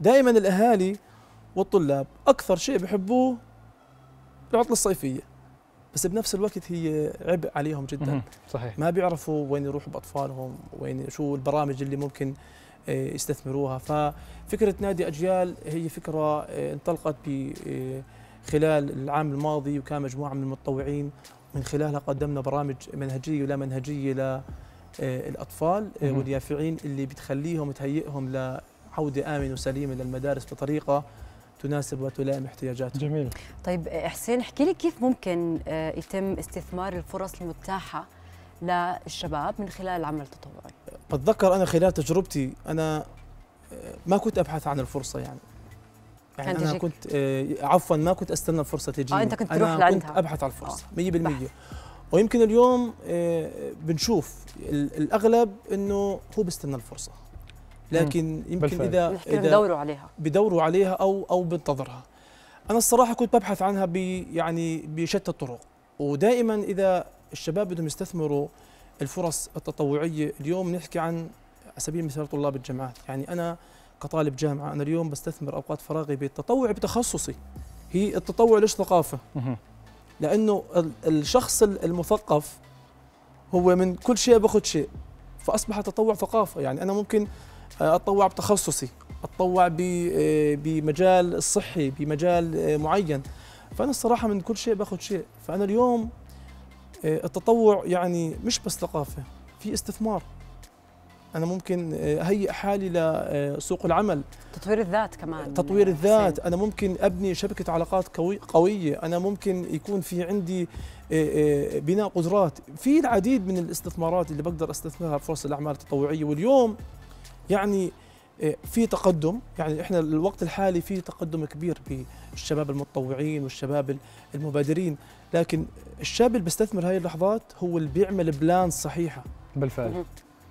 دائما الأهالي والطلاب أكثر شيء بحبوه العطلة الصيفية بس بنفس الوقت هي عبء عليهم جدا. صحيح ما بيعرفوا وين يروحوا بأطفالهم وين شو البرامج اللي ممكن آه، يستثمروها ففكرة نادي أجيال هي فكرة آه، انطلقت ب آه، خلال العام الماضي وكان مجموعة من المتطوعين من خلالها قدمنا برامج منهجية ولا منهجية للاطفال. واليافعين اللي بتخليهم تهيئهم لعوده امنه وسليمه للمدارس بطريقة تناسب وتلائم احتياجاتهم جميل. طيب آه، حسين احكي لي كيف ممكن آه، يتم استثمار الفرص المتاحة للشباب من خلال العمل التطوعي بتذكر أنا خلال تجربتي أنا آه، ما كنت أبحث عن الفرصة يعني. يعني أنا تجيك. كنت عفوا ما كنت أستنى الفرصة تجيني. آه، أنت كنت أنا تروح كنت لعندها. أبحث عن الفرصة 100% بحث. ويمكن اليوم بنشوف ال- الأغلب إنه هو بيستنى الفرصة. لكن يمكن بالفعل. اذا إذا ندوروا عليها. بدوروا عليها أو أو بنتظرها أنا الصراحة كنت ببحث عنها ب يعني بشتى الطرق. ودائما إذا الشباب بدهم يستثمروا الفرص التطوعية اليوم نحكي عن على سبيل المثال طلاب الجامعات. يعني أنا كطالب جامعة أنا اليوم بستثمر أوقات فراغي بالتطوع بتخصصي. هي التطوع ليش ثقافة. لأنه ال- الشخص ال- المثقف هو من كل شيء باخذ شيء فأصبح التطوع ثقافة. يعني أنا ممكن أتطوع بتخصصي أتطوع آه، بمجال الصحي بمجال آه، معين. فأنا الصراحة من كل شيء باخذ شيء. فأنا اليوم آه، التطوع يعني مش بس ثقافة في استثمار. أنا ممكن آه، أهيئ حالي لسوق العمل. تطوير الذات كمان تطوير آه، الذات. حسين. أنا ممكن أبني شبكة علاقات قوي قوية. أنا ممكن يكون في عندي آه، آه، بناء قدرات. في العديد من الاستثمارات اللي بقدر أستثمرها في فرص الأعمال التطوعية. واليوم يعني آه، في تقدم. يعني إحنا الوقت الحالي في تقدم كبير بالشباب المتطوعين والشباب المبادرين. لكن الشاب اللي بيستثمر هاي اللحظات هو اللي بيعمل plan صحيحة. بالفعل.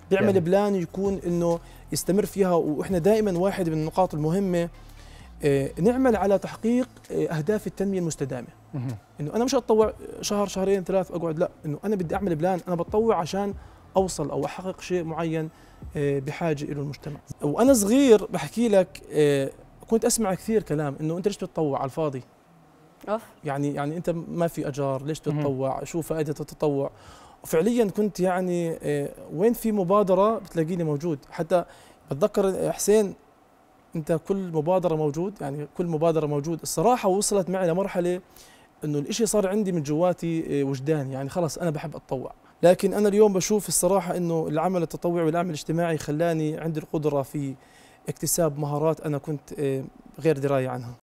بيعمل يعني. plan يكون إنه يستمر فيها. وإحنا دائما واحد من النقاط المهمة آه، نعمل على تحقيق آه، أهداف التنمية المستدامة. إنه أنا مش أتطوع شهر شهرين ثلاث أقعد. لا. إنه أنا بدي أعمل بلان. أنا بتطوع عشان أوصل أو أحقق شيء معين آه، بحاجة له المجتمع. وأنا صغير بحكي لك آه، كنت أسمع كثير كلام إنه أنت ليش بتتطوع على الفاضي؟ أوف. يعني يعني أنت ما في أجار ليش. تتطوع؟ شو فائدة التطوع؟ وفعليا كنت يعني آه، وين في مبادرة بتلاقيني موجود. حتى بتذكر حسين أنت كل مبادرة موجود يعني كل مبادرة موجود. الصراحة وصلت معي لمرحلة إنه الإشي صار عندي من جواتي وجدان. يعني خلص أنا بحب أتطوع. لكن أنا اليوم بشوف الصراحة إنه العمل التطوعي والعمل الاجتماعي خلاني عندي القدرة في اكتساب مهارات أنا كنت آه، غير دراية عنها.